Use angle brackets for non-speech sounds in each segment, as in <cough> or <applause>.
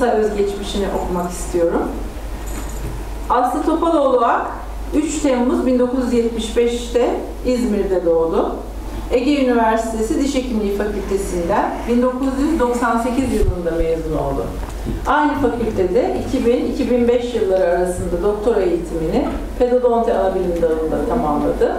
kısa özgeçmişini okumak istiyorum. Aslı Topaloğlu Ak 3 Temmuz 1975'te İzmir'de doğdu. Ege Üniversitesi Diş Hekimliği Fakültesinden 1998 yılında mezun oldu. Aynı fakültede 2000-2005 yılları arasında doktora eğitimini pedodonti anabilim dalında tamamladı.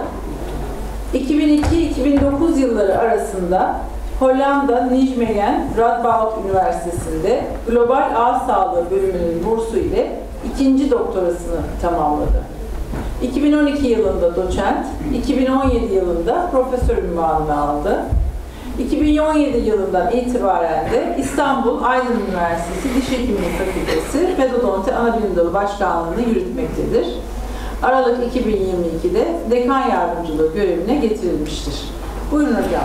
2002-2009 yılları arasında Hollanda Nijmegen Radboud Üniversitesi'nde Global Ağ Sağlığı bölümünün bursu ile ikinci doktorasını tamamladı. 2012 yılında doçent, 2017 yılında profesör ünvanını aldı. 2017 yılından itibaren de İstanbul Aydın Üniversitesi Diş Hekimliği Fakültesi Pedodonti Anabilim Dalı Başkanlığı'nı yürütmektedir. Aralık 2022'de dekan yardımcılığı görevine getirilmiştir. Buyurun hocam.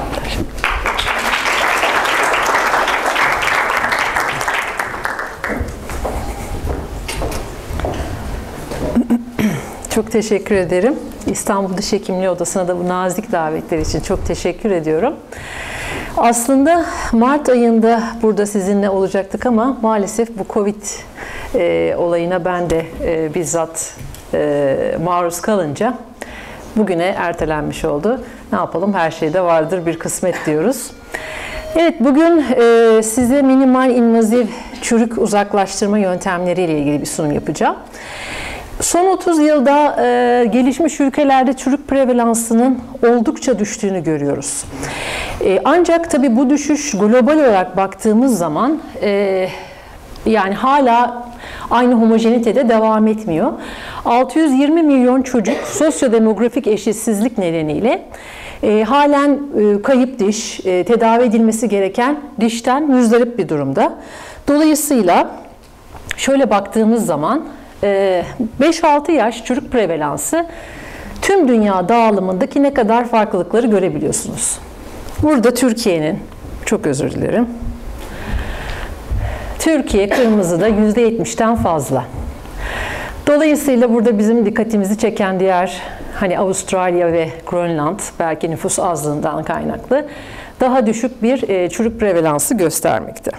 Çok teşekkür ederim. İstanbul Diş Hekimliği Odası'na da bu nazik davetler için çok teşekkür ediyorum. Aslında Mart ayında burada sizinle olacaktık ama maalesef bu Covid e, olayına ben de e, bizzat e, maruz kalınca bugüne ertelenmiş oldu. Ne yapalım her şeyde vardır bir kısmet diyoruz. Evet bugün e, size minimal invaziv çürük uzaklaştırma yöntemleriyle ilgili bir sunum yapacağım. Son 30 yılda e, gelişmiş ülkelerde çürük prevalansının oldukça düştüğünü görüyoruz. E, ancak tabii bu düşüş global olarak baktığımız zaman e, yani hala aynı homojenitede devam etmiyor. 620 milyon çocuk sosyodemografik eşitsizlik nedeniyle e, halen e, kayıp diş, e, tedavi edilmesi gereken dişten müzdarip bir durumda. Dolayısıyla şöyle baktığımız zaman 5-6 yaş çocuk prevalansı tüm dünya dağılımındaki ne kadar farklılıkları görebiliyorsunuz. Burada Türkiye'nin, çok özür dilerim, Türkiye kırmızıda %70'ten fazla. Dolayısıyla burada bizim dikkatimizi çeken diğer hani Avustralya ve Grönland belki nüfus azlığından kaynaklı daha düşük bir çürük prevalansı göstermekte.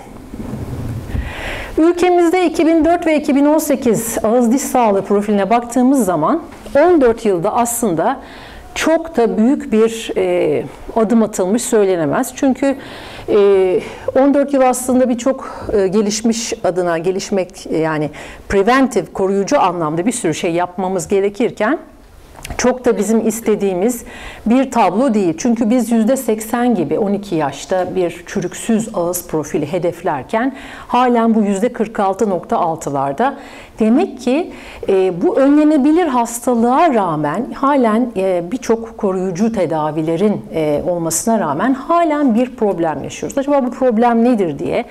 Ülkemizde 2004 ve 2018 ağız diş sağlığı profiline baktığımız zaman 14 yılda aslında çok da büyük bir e, adım atılmış söylenemez. Çünkü e, 14 yıl aslında birçok e, gelişmiş adına gelişmek yani preventif koruyucu anlamda bir sürü şey yapmamız gerekirken çok da bizim istediğimiz bir tablo değil. Çünkü biz %80 gibi 12 yaşta bir çürüksüz ağız profili hedeflerken halen bu %46.6'larda. Demek ki e, bu önlenebilir hastalığa rağmen halen e, birçok koruyucu tedavilerin e, olmasına rağmen halen bir problem yaşıyoruz. Acaba bu problem nedir diye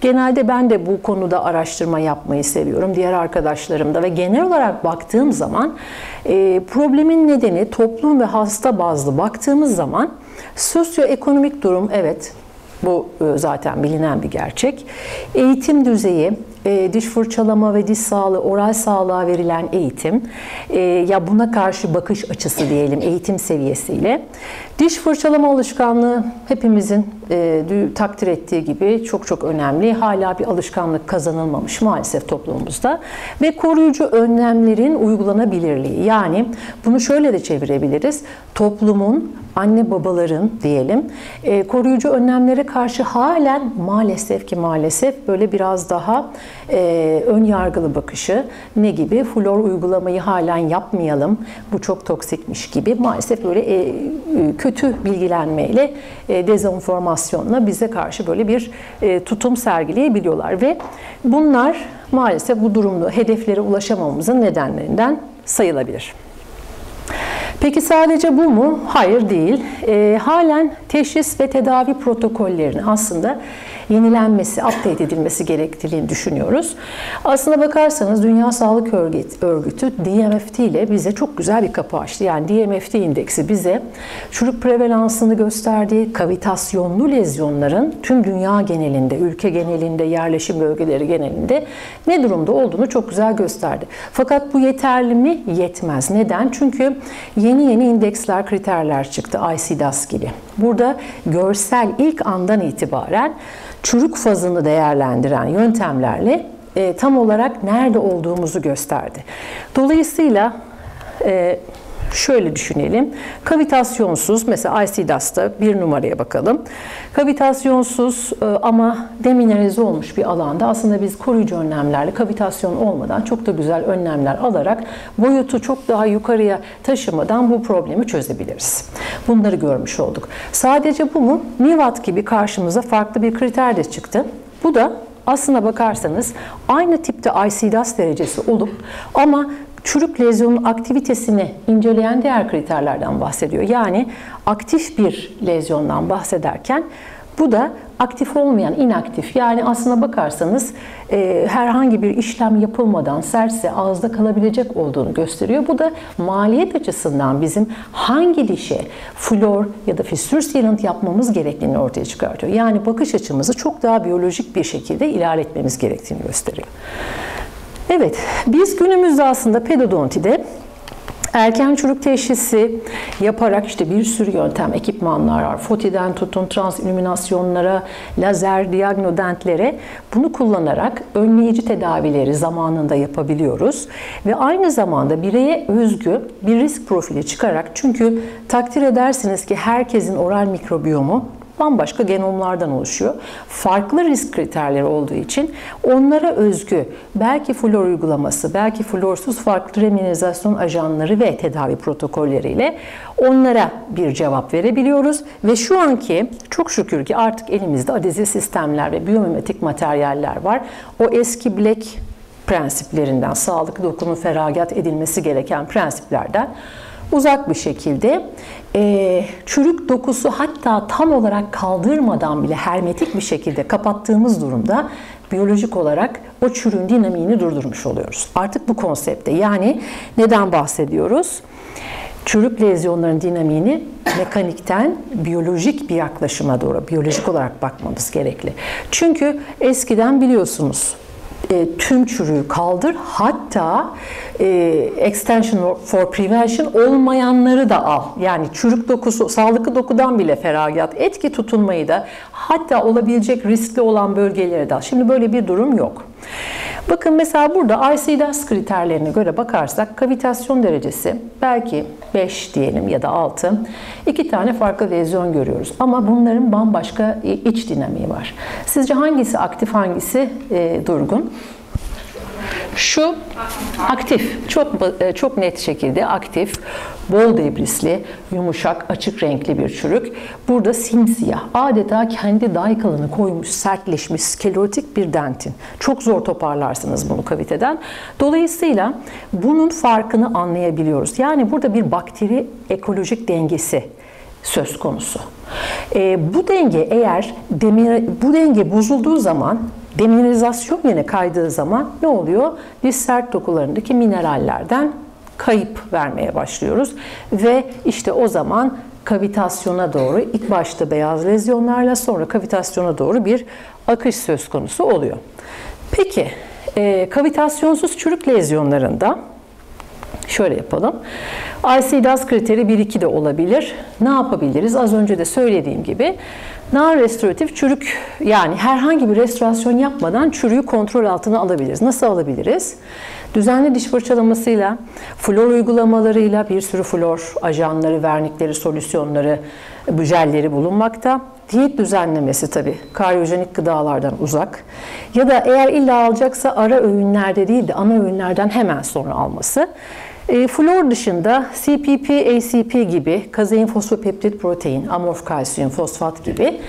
genelde ben de bu konuda araştırma yapmayı seviyorum. Diğer arkadaşlarım da ve genel olarak baktığım zaman e, problemin nedeni toplum ve hasta bazlı baktığımız zaman sosyoekonomik durum evet bu e, zaten bilinen bir gerçek. Eğitim düzeyi, e, diş fırçalama ve diş sağlığı, oral sağlığa verilen eğitim, e, ya buna karşı bakış açısı diyelim eğitim seviyesiyle. Diş fırçalama alışkanlığı hepimizin e, takdir ettiği gibi çok çok önemli. Hala bir alışkanlık kazanılmamış maalesef toplumumuzda. Ve koruyucu önlemlerin uygulanabilirliği. Yani bunu şöyle de çevirebiliriz. Toplumun, anne babaların diyelim e, koruyucu önlemlere karşı halen maalesef ki maalesef böyle biraz daha e, ön yargılı bakışı ne gibi? Flor uygulamayı halen yapmayalım. Bu çok toksikmiş gibi. Maalesef böyle e, kötü bilgilenmeyle e, dezenformasyonla bize karşı böyle bir e, tutum sergileyebiliyorlar ve bunlar maalesef bu durumda hedeflere ulaşamamamızın nedenlerinden sayılabilir. Peki sadece bu mu? Hayır değil. E, halen teşhis ve tedavi protokollerini aslında yenilenmesi, update edilmesi gerektiğini düşünüyoruz. Aslına bakarsanız Dünya Sağlık Örgütü DMFT ile bize çok güzel bir kapı açtı. Yani DMFT indeksi bize çürük prevalansını gösterdiği kavitasyonlu lezyonların tüm dünya genelinde, ülke genelinde, yerleşim bölgeleri genelinde ne durumda olduğunu çok güzel gösterdi. Fakat bu yeterli mi? Yetmez. Neden? Çünkü yeni yeni indeksler, kriterler çıktı. ICDAS gibi. Burada görsel ilk andan itibaren çürük fazını değerlendiren yöntemlerle e, tam olarak nerede olduğumuzu gösterdi. Dolayısıyla e, şöyle düşünelim. Kavitasyonsuz, mesela ICDAS'ta bir numaraya bakalım. Kavitasyonsuz e, ama demineralize olmuş bir alanda aslında biz koruyucu önlemlerle kavitasyon olmadan çok da güzel önlemler alarak boyutu çok daha yukarıya taşımadan bu problemi çözebiliriz. Bunları görmüş olduk. Sadece bu mu? Nivat gibi karşımıza farklı bir kriter de çıktı. Bu da aslına bakarsanız aynı tipte ICDAS derecesi olup ama çürük lezyonun aktivitesini inceleyen diğer kriterlerden bahsediyor. Yani aktif bir lezyondan bahsederken bu da aktif olmayan, inaktif yani aslına bakarsanız e, herhangi bir işlem yapılmadan serse ağızda kalabilecek olduğunu gösteriyor. Bu da maliyet açısından bizim hangi dişe flor ya da fistür sealant yapmamız gerektiğini ortaya çıkartıyor. Yani bakış açımızı çok daha biyolojik bir şekilde ilerletmemiz gerektiğini gösteriyor. Evet, biz günümüzde aslında pedodontide Erken çürük teşhisi yaparak işte bir sürü yöntem, ekipmanlar var. Fotiden tutun transilüminasyonlara, lazer, diagnodentlere bunu kullanarak önleyici tedavileri zamanında yapabiliyoruz. Ve aynı zamanda bireye özgü bir risk profili çıkarak çünkü takdir edersiniz ki herkesin oral mikrobiyomu bambaşka genomlardan oluşuyor. Farklı risk kriterleri olduğu için onlara özgü belki flor uygulaması, belki florsuz farklı reminizasyon ajanları ve tedavi protokolleriyle onlara bir cevap verebiliyoruz. Ve şu anki çok şükür ki artık elimizde adezi sistemler ve biyomimetik materyaller var. O eski Black prensiplerinden, sağlıklı dokunun feragat edilmesi gereken prensiplerden uzak bir şekilde e, çürük dokusu hatta tam olarak kaldırmadan bile hermetik bir şekilde kapattığımız durumda biyolojik olarak o çürüğün dinamiğini durdurmuş oluyoruz. Artık bu konsepte yani neden bahsediyoruz? Çürük lezyonların dinamiğini mekanikten biyolojik bir yaklaşıma doğru, biyolojik olarak bakmamız gerekli. Çünkü eskiden biliyorsunuz e, tüm çürüğü kaldır. Hatta e, extension for prevention olmayanları da al. Yani çürük dokusu, sağlıklı dokudan bile feragat etki tutunmayı da hatta olabilecek riskli olan bölgelere de al. Şimdi böyle bir durum yok. Bakın mesela burada ICDAS kriterlerine göre bakarsak kavitasyon derecesi belki 5 diyelim ya da 6. İki tane farklı lezyon görüyoruz. Ama bunların bambaşka iç dinamiği var. Sizce hangisi aktif hangisi e, durgun? Şu aktif, çok e, çok net şekilde aktif, bol debrisli, yumuşak, açık renkli bir çürük. Burada simsiyah, adeta kendi daykalını koymuş, sertleşmiş, sklerotik bir dentin. Çok zor toparlarsınız bunu kaviteden. Dolayısıyla bunun farkını anlayabiliyoruz. Yani burada bir bakteri ekolojik dengesi söz konusu. E, bu denge eğer demir, bu denge bozulduğu zaman demineralizasyon yine kaydığı zaman ne oluyor? Diş sert dokularındaki minerallerden kayıp vermeye başlıyoruz ve işte o zaman kavitasyona doğru ilk başta beyaz lezyonlarla sonra kavitasyona doğru bir akış söz konusu oluyor. Peki e, kavitasyonsuz çürük lezyonlarında Şöyle yapalım. ICDAS kriteri 1-2 de olabilir. Ne yapabiliriz? Az önce de söylediğim gibi non-restoratif çürük yani herhangi bir restorasyon yapmadan çürüğü kontrol altına alabiliriz. Nasıl alabiliriz? Düzenli diş fırçalamasıyla, flor uygulamalarıyla bir sürü flor ajanları, vernikleri, solüsyonları, jelleri bulunmakta. Diyet düzenlemesi tabii karyojenik gıdalardan uzak. Ya da eğer illa alacaksa ara öğünlerde değil de ana öğünlerden hemen sonra alması. E, flor dışında CPP, ACP gibi kazein fosfopeptit protein, amorf kalsiyum, fosfat gibi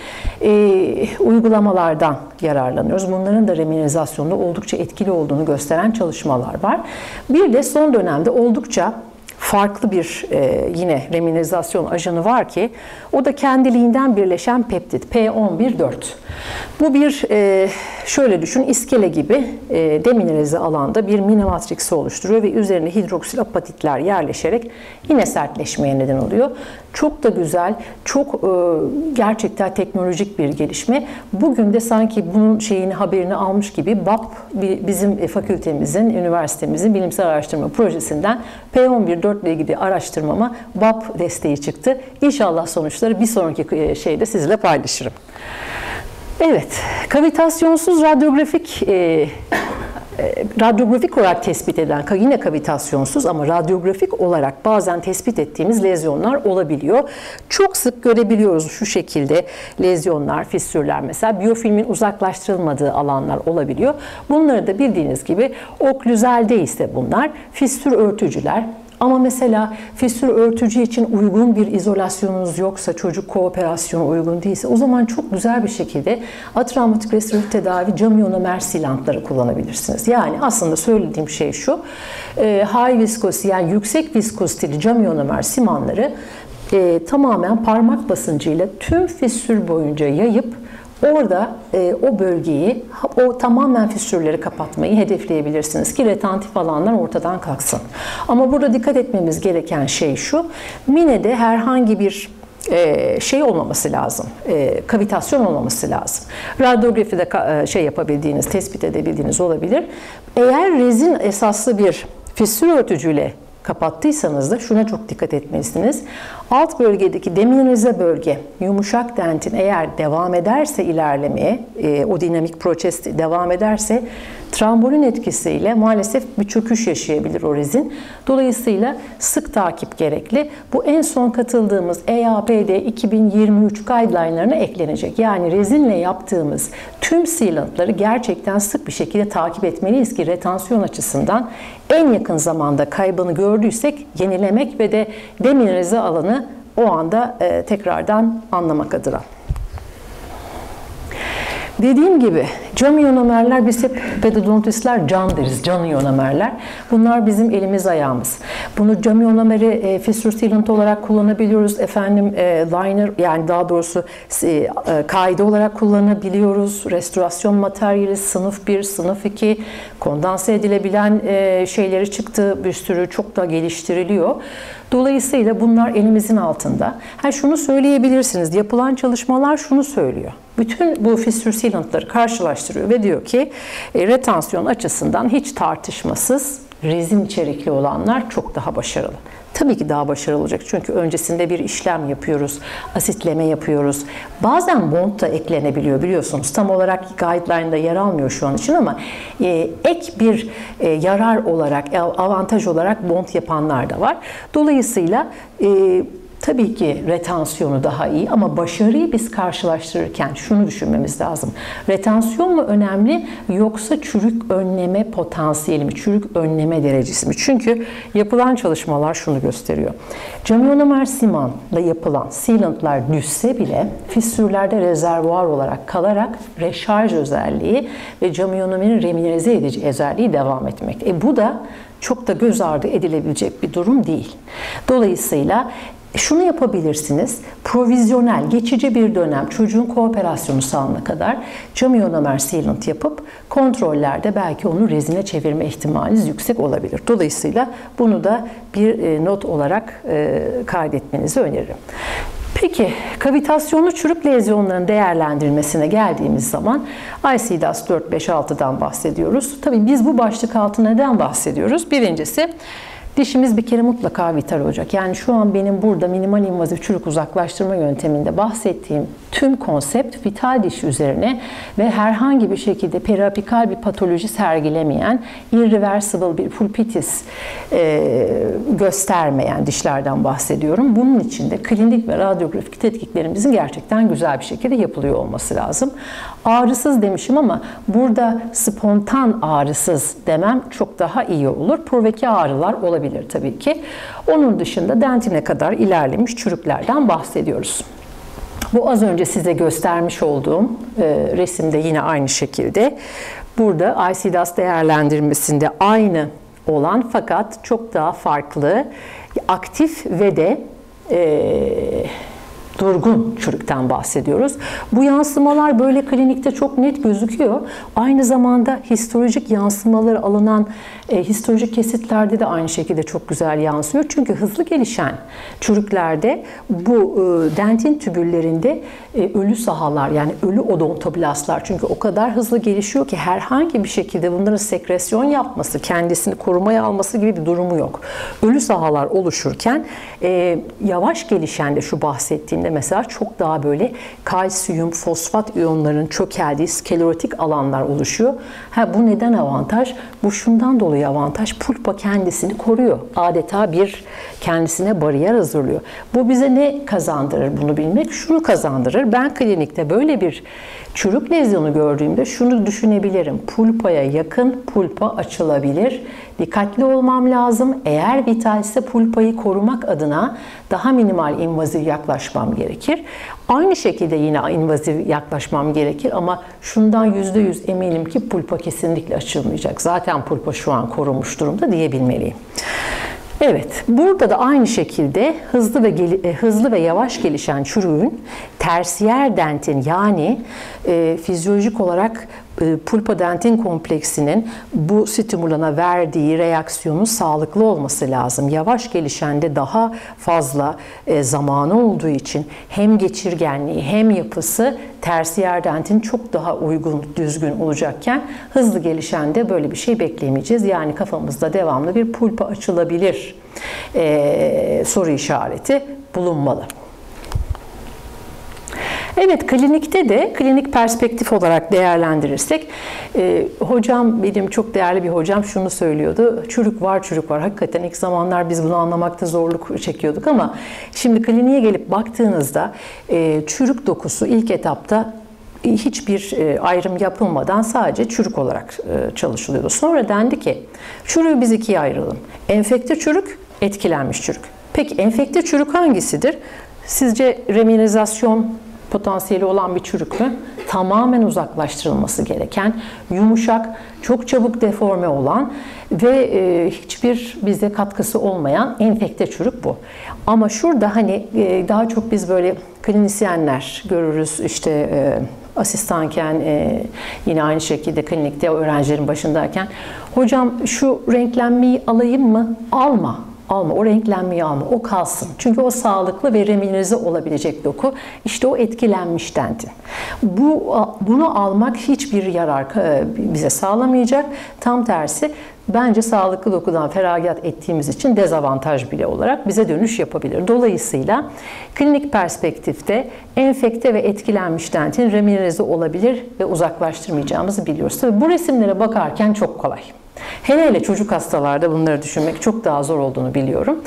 e, uygulamalardan yararlanıyoruz. Bunların da reminizasyonda oldukça etkili olduğunu gösteren çalışmalar var. Bir de son dönemde oldukça farklı bir e, yine reminizasyon ajanı var ki o da kendiliğinden birleşen peptit P114. Bu bir e, şöyle düşün iskele gibi e, deminerize alanda bir mini matriksi oluşturuyor ve üzerine hidroksil apatitler yerleşerek yine sertleşmeye neden oluyor. Çok da güzel, çok e, gerçekten teknolojik bir gelişme. Bugün de sanki bunun şeyini haberini almış gibi BAP bizim fakültemizin, üniversitemizin bilimsel araştırma projesinden P114 ile ilgili araştırmama BAP desteği çıktı. İnşallah sonuçları bir sonraki şeyde sizle paylaşırım. Evet, kavitasyonsuz radyografik e, e, radyografik olarak tespit edilen, yine kavitasyonsuz ama radyografik olarak bazen tespit ettiğimiz lezyonlar olabiliyor. Çok sık görebiliyoruz şu şekilde lezyonlar, fissürler mesela biyofilmin uzaklaştırılmadığı alanlar olabiliyor. Bunları da bildiğiniz gibi oklüzel ise bunlar fissür örtücüler, ama mesela fistül örtücü için uygun bir izolasyonunuz yoksa, çocuk kooperasyonu uygun değilse o zaman çok güzel bir şekilde atravmatik restoratif tedavi cam ionomer silantları kullanabilirsiniz. Yani aslında söylediğim şey şu, e, high viscosity yani yüksek viscosity'li cam ionomer simanları e, tamamen parmak basıncıyla tüm fistül boyunca yayıp Orada e, o bölgeyi, o tamamen fissürleri kapatmayı hedefleyebilirsiniz ki retantif alanlar ortadan kalksın. Ama burada dikkat etmemiz gereken şey şu, minede herhangi bir e, şey olmaması lazım, e, kavitasyon olmaması lazım. Radyografide e, şey yapabildiğiniz, tespit edebildiğiniz olabilir. Eğer rezin esaslı bir fissür örtücüyle kapattıysanız da şuna çok dikkat etmelisiniz. Alt bölgedeki deminalize bölge, yumuşak dentin eğer devam ederse ilerlemeye, e, o dinamik proses devam ederse trambolin etkisiyle maalesef bir çöküş yaşayabilir o rezin. Dolayısıyla sık takip gerekli. Bu en son katıldığımız EAPD 2023 guideline'larına eklenecek. Yani rezinle yaptığımız tüm sealantları gerçekten sık bir şekilde takip etmeliyiz ki retansiyon açısından en yakın zamanda kaybını gördüysek yenilemek ve de demineralize alanı o anda e, tekrardan anlamak adına. Dediğim gibi cam ionomerler biz hep pedodontistler can deriz, can ionomerler. Bunlar bizim elimiz ayağımız. Bunu cam ionomeri e, fissure sealant olarak kullanabiliyoruz. Efendim e, liner yani daha doğrusu e, e, kaide olarak kullanabiliyoruz. Restorasyon materyali sınıf 1, sınıf 2 kondanse edilebilen e, şeyleri çıktı. Bir sürü çok da geliştiriliyor. Dolayısıyla bunlar elimizin altında. Ha şunu söyleyebilirsiniz. Yapılan çalışmalar şunu söylüyor. Bütün bu fissür sealantları karşılaştırıyor ve diyor ki e, retansiyon açısından hiç tartışmasız rezin içerikli olanlar çok daha başarılı. Tabii ki daha başarılı olacak çünkü öncesinde bir işlem yapıyoruz, asitleme yapıyoruz. Bazen bond da eklenebiliyor biliyorsunuz. Tam olarak guideline'da yer almıyor şu an için ama e, ek bir e, yarar olarak, avantaj olarak bond yapanlar da var. Dolayısıyla e, Tabii ki retansiyonu daha iyi ama başarıyı biz karşılaştırırken şunu düşünmemiz lazım. Retansiyon mu önemli yoksa çürük önleme potansiyeli mi, çürük önleme derecesi mi? Çünkü yapılan çalışmalar şunu gösteriyor. Camionomer simanla yapılan sealantlar düşse bile fissürlerde rezervuar olarak kalarak reşarj özelliği ve camionomerin remineralize edici özelliği devam etmekte. E bu da çok da göz ardı edilebilecek bir durum değil. Dolayısıyla şunu yapabilirsiniz. Provizyonel, geçici bir dönem çocuğun kooperasyonu sağlanana kadar cam ionomer sealant yapıp kontrollerde belki onu rezine çevirme ihtimaliniz yüksek olabilir. Dolayısıyla bunu da bir e, not olarak e, kaydetmenizi öneririm. Peki kavitasyonlu çürük lezyonların değerlendirilmesine geldiğimiz zaman ICDAS 4-5-6'dan bahsediyoruz. Tabii biz bu başlık altında neden bahsediyoruz? Birincisi Dişimiz bir kere mutlaka vital olacak. Yani şu an benim burada minimal invazif çürük uzaklaştırma yönteminde bahsettiğim tüm konsept vital diş üzerine ve herhangi bir şekilde periapikal bir patoloji sergilemeyen, irreversible bir pulpitis e, göstermeyen dişlerden bahsediyorum. Bunun için de klinik ve radyografik tetkiklerimizin gerçekten güzel bir şekilde yapılıyor olması lazım. Ağrısız demişim ama burada spontan ağrısız demem çok daha iyi olur. Proveki ağrılar olabilir tabii ki. Onun dışında dentine kadar ilerlemiş çürüklerden bahsediyoruz. Bu az önce size göstermiş olduğum e, resimde yine aynı şekilde. Burada ICDAS değerlendirmesinde aynı olan fakat çok daha farklı, aktif ve de e, durgun çürükten bahsediyoruz. Bu yansımalar böyle klinikte çok net gözüküyor. Aynı zamanda histolojik yansımaları alınan e, histolojik kesitlerde de aynı şekilde çok güzel yansıyor. Çünkü hızlı gelişen çürüklerde bu e, dentin tübüllerinde e, ölü sahalar yani ölü odontoblastlar çünkü o kadar hızlı gelişiyor ki herhangi bir şekilde bunların sekresyon yapması, kendisini korumaya alması gibi bir durumu yok. Ölü sahalar oluşurken e, yavaş gelişen de şu bahsettiğim dentiğinde mesela çok daha böyle kalsiyum, fosfat iyonlarının çökeldiği sklerotik alanlar oluşuyor. Ha, bu neden avantaj? Bu şundan dolayı avantaj. Pulpa kendisini koruyor. Adeta bir kendisine bariyer hazırlıyor. Bu bize ne kazandırır bunu bilmek? Şunu kazandırır. Ben klinikte böyle bir çürük lezyonu gördüğümde şunu düşünebilirim. Pulpaya yakın pulpa açılabilir. Dikkatli olmam lazım. Eğer vitalse pulpayı korumak adına daha minimal invaziv yaklaşmam gerekir. Aynı şekilde yine invaziv yaklaşmam gerekir ama şundan %100 eminim ki pulpa kesinlikle açılmayacak. Zaten pulpa şu an korunmuş durumda diyebilmeliyim. Evet, burada da aynı şekilde hızlı ve geli, hızlı ve yavaş gelişen çürüğün tersiyer dentin yani e, fizyolojik olarak e, pulpa dentin kompleksinin bu stimulana verdiği reaksiyonun sağlıklı olması lazım. Yavaş gelişende daha fazla e, zamanı olduğu için hem geçirgenliği hem yapısı tersiyer dentin çok daha uygun, düzgün olacakken hızlı gelişende böyle bir şey beklemeyeceğiz. Yani kafamızda devamlı bir pulpa açılabilir e, soru işareti bulunmalı. Evet, klinikte de klinik perspektif olarak değerlendirirsek, e, hocam benim çok değerli bir hocam şunu söylüyordu. Çürük var, çürük var. Hakikaten ilk zamanlar biz bunu anlamakta zorluk çekiyorduk ama şimdi kliniğe gelip baktığınızda e, çürük dokusu ilk etapta hiçbir e, ayrım yapılmadan sadece çürük olarak e, çalışılıyordu. Sonra dendi ki çürüğü biz ikiye ayıralım. Enfekte çürük, etkilenmiş çürük. Peki enfekte çürük hangisidir? Sizce reminizasyon potansiyeli olan bir çürük mü? Tamamen uzaklaştırılması gereken, yumuşak, çok çabuk deforme olan ve e, hiçbir bize katkısı olmayan enfekte çürük bu. Ama şurada hani e, daha çok biz böyle klinisyenler görürüz işte e, asistanken e, yine aynı şekilde klinikte öğrencilerin başındayken hocam şu renklenmeyi alayım mı? Alma alma, o renklenmeyi alma, o kalsın. Çünkü o sağlıklı ve reminerize olabilecek doku. İşte o etkilenmiş dentin. Bu, bunu almak hiçbir yarar e, bize sağlamayacak. Tam tersi bence sağlıklı dokudan feragat ettiğimiz için dezavantaj bile olarak bize dönüş yapabilir. Dolayısıyla klinik perspektifte enfekte ve etkilenmiş dentin reminerize olabilir ve uzaklaştırmayacağımızı biliyoruz. Tabii bu resimlere bakarken çok kolay. Hele hele çocuk hastalarda bunları düşünmek çok daha zor olduğunu biliyorum.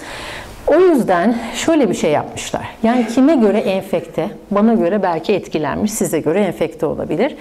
O yüzden şöyle bir şey yapmışlar. Yani kime göre enfekte, bana göre belki etkilenmiş, size göre enfekte olabilir.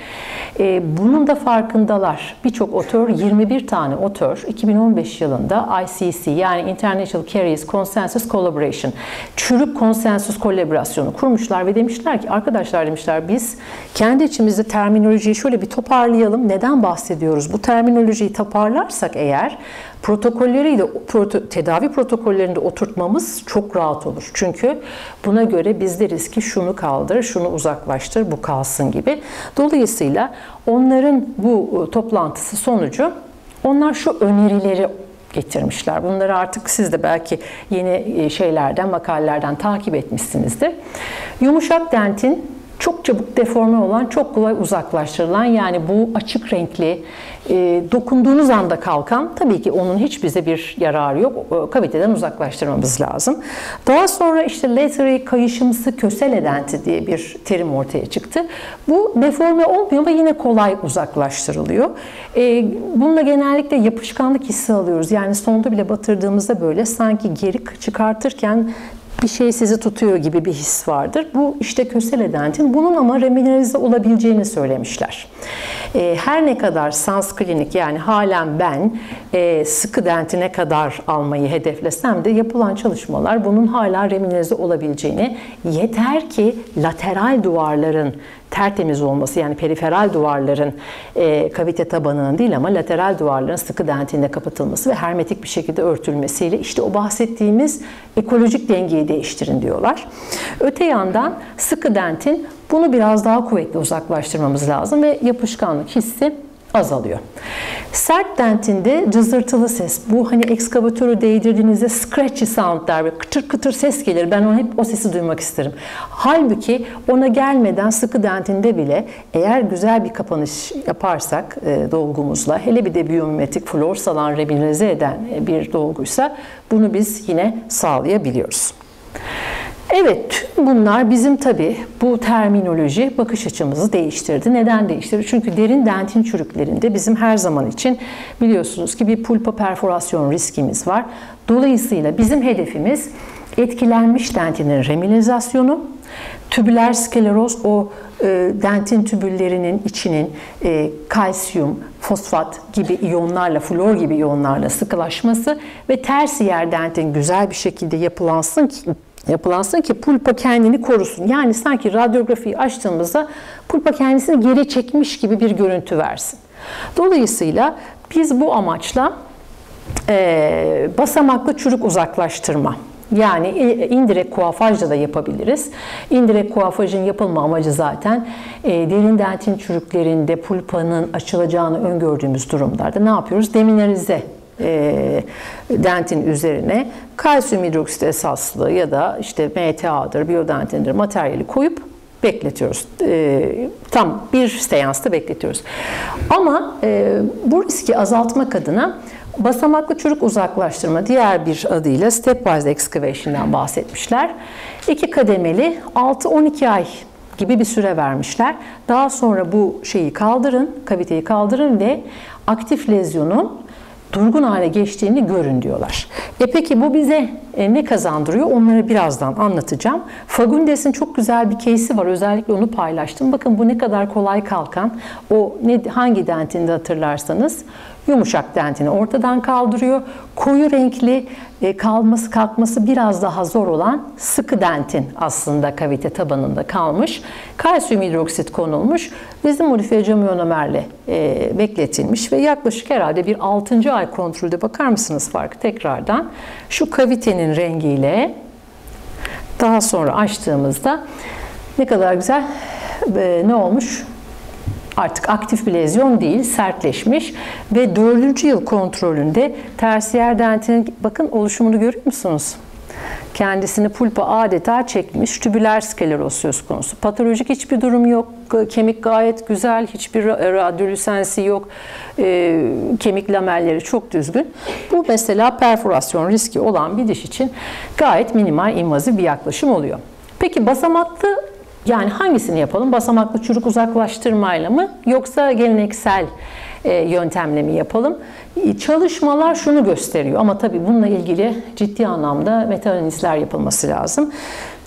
Ee, bunun da farkındalar. Birçok otör, 21 tane otör 2015 yılında ICC yani International Caries Consensus Collaboration, çürük konsensus kolaborasyonu kurmuşlar ve demişler ki arkadaşlar demişler biz kendi içimizde terminolojiyi şöyle bir toparlayalım. Neden bahsediyoruz? Bu terminolojiyi toparlarsak eğer protokolleriyle proto, tedavi protokollerinde oturtmamız çok rahat olur. Çünkü buna göre biz deriz ki şunu kaldır, şunu uzaklaştır, bu kalsın gibi. Dolayısıyla onların bu e, toplantısı sonucu onlar şu önerileri getirmişler. Bunları artık siz de belki yeni e, şeylerden, makalelerden takip etmişsinizdir. Yumuşak dentin çok çabuk deforme olan, çok kolay uzaklaştırılan yani bu açık renkli, e, dokunduğunuz anda kalkan tabii ki onun hiç bize bir yararı yok. E, kaviteden uzaklaştırmamız lazım. Daha sonra işte lateral kayışımsı kösel edenti diye bir terim ortaya çıktı. Bu deforme olmuyor ama yine kolay uzaklaştırılıyor. E, bununla genellikle yapışkanlık hissi alıyoruz. Yani sonda bile batırdığımızda böyle sanki geri çıkartırken bir şey sizi tutuyor gibi bir his vardır. Bu işte kösel edentin bunun ama remineralize olabileceğini söylemişler. E, her ne kadar sans klinik yani halen ben e, sıkı dentine kadar almayı hedeflesem de yapılan çalışmalar bunun hala remineralize olabileceğini yeter ki lateral duvarların tertemiz olması yani periferal duvarların e, kavite tabanının değil ama lateral duvarların sıkı dentinle kapatılması ve hermetik bir şekilde örtülmesiyle işte o bahsettiğimiz ekolojik dengeyi değiştirin diyorlar. Öte yandan sıkı dentin bunu biraz daha kuvvetli uzaklaştırmamız lazım ve yapışkanlık hissi azalıyor. Sert dentinde cızırtılı ses. Bu hani ekskavatörü değdirdiğinizde scratchy sound der. Böyle kıtır kıtır ses gelir. Ben onu hep o sesi duymak isterim. Halbuki ona gelmeden sıkı dentinde bile eğer güzel bir kapanış yaparsak e, dolgumuzla hele bir de biyomimetik flor salan remineralize eden bir dolguysa bunu biz yine sağlayabiliyoruz. Evet, bunlar bizim tabii bu terminoloji bakış açımızı değiştirdi. Neden değiştirdi? Çünkü derin dentin çürüklerinde bizim her zaman için biliyorsunuz ki bir pulpa perforasyon riskimiz var. Dolayısıyla bizim hedefimiz etkilenmiş dentinin reminizasyonu, tübüler skleroz o e, dentin tübüllerinin içinin e, kalsiyum, fosfat gibi iyonlarla, flor gibi iyonlarla sıkılaşması ve tersiyer dentin güzel bir şekilde yapılansın ki yapılansın ki pulpa kendini korusun. Yani sanki radyografiyi açtığımızda pulpa kendisini geri çekmiş gibi bir görüntü versin. Dolayısıyla biz bu amaçla e, basamaklı çürük uzaklaştırma yani indirekt kuafajla da yapabiliriz. İndirekt kuafajın yapılma amacı zaten e, derin dentin çürüklerinde pulpanın açılacağını öngördüğümüz durumlarda ne yapıyoruz? Deminerize e, dentin üzerine kalsiyum hidroksit esaslı ya da işte MTA'dır, biyodentindir materyali koyup bekletiyoruz. E, tam bir seansta bekletiyoruz. Ama e, bu riski azaltmak adına basamaklı çürük uzaklaştırma diğer bir adıyla stepwise excavation'dan bahsetmişler. İki kademeli 6-12 ay gibi bir süre vermişler. Daha sonra bu şeyi kaldırın, kaviteyi kaldırın ve aktif lezyonun durgun hale geçtiğini görün diyorlar. E peki bu bize e, ne kazandırıyor? Onları birazdan anlatacağım. Fagundes'in çok güzel bir case'i var. Özellikle onu paylaştım. Bakın bu ne kadar kolay kalkan. O ne, hangi dentinde hatırlarsanız yumuşak dentini ortadan kaldırıyor. Koyu renkli e, kalması kalkması biraz daha zor olan sıkı dentin aslında kavite tabanında kalmış. Kalsiyum hidroksit konulmuş. Bizim modifiye cam ionomerle e, bekletilmiş ve yaklaşık herhalde bir 6. ay kontrolde bakar mısınız farkı tekrardan. Şu kavitenin rengiyle daha sonra açtığımızda ne kadar güzel e, ne olmuş? Artık aktif bir lezyon değil, sertleşmiş ve dördüncü yıl kontrolünde tersiyer dentinin bakın oluşumunu görüyor musunuz? Kendisini pulpa adeta çekmiş, tübüler skleroz söz konusu. Patolojik hiçbir durum yok, kemik gayet güzel, hiçbir radyolüsensi yok, e, kemik lamelleri çok düzgün. Bu mesela perforasyon riski olan bir diş için gayet minimal invaziv bir yaklaşım oluyor. Peki basamaklı yani hangisini yapalım? Basamaklı çürük uzaklaştırmayla mı yoksa geleneksel e, yöntemle mi yapalım? Çalışmalar şunu gösteriyor ama tabii bununla ilgili ciddi anlamda meta yapılması lazım.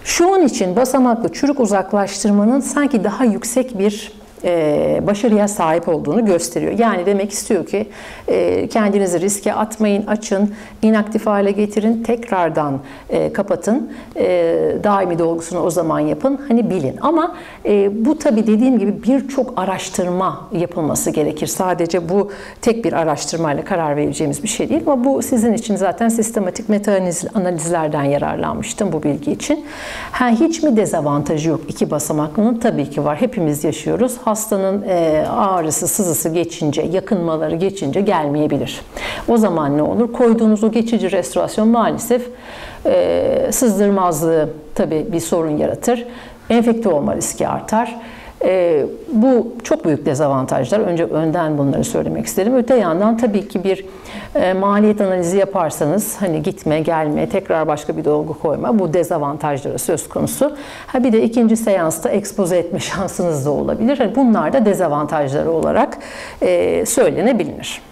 Şu an için basamaklı çürük uzaklaştırmanın sanki daha yüksek bir e, başarıya sahip olduğunu gösteriyor. Yani demek istiyor ki e, kendinizi riske atmayın, açın, inaktif hale getirin, tekrardan e, kapatın. Daimi dolgusunu o zaman yapın. Hani bilin. Ama bu tabi dediğim gibi birçok araştırma yapılması gerekir. Sadece bu tek bir araştırmayla karar vereceğimiz bir şey değil. Ama bu sizin için zaten sistematik meta analizlerden yararlanmıştım bu bilgi için. Ha, hiç mi dezavantajı yok iki basamaklının? Tabii ki var. Hepimiz yaşıyoruz hastanın e, ağrısı, sızısı geçince, yakınmaları geçince gelmeyebilir. O zaman ne olur? Koyduğunuz o geçici restorasyon maalesef e, sızdırmazlığı tabii bir sorun yaratır. Enfekte olma riski artar. E, bu çok büyük dezavantajlar. Önce önden bunları söylemek isterim. Öte yandan tabii ki bir e, maliyet analizi yaparsanız hani gitme, gelme, tekrar başka bir dolgu koyma bu dezavantajları söz konusu. Ha bir de ikinci seansta ekspoze etme <laughs> şansınız da olabilir. Hani bunlar da dezavantajları olarak e, söylenebilir.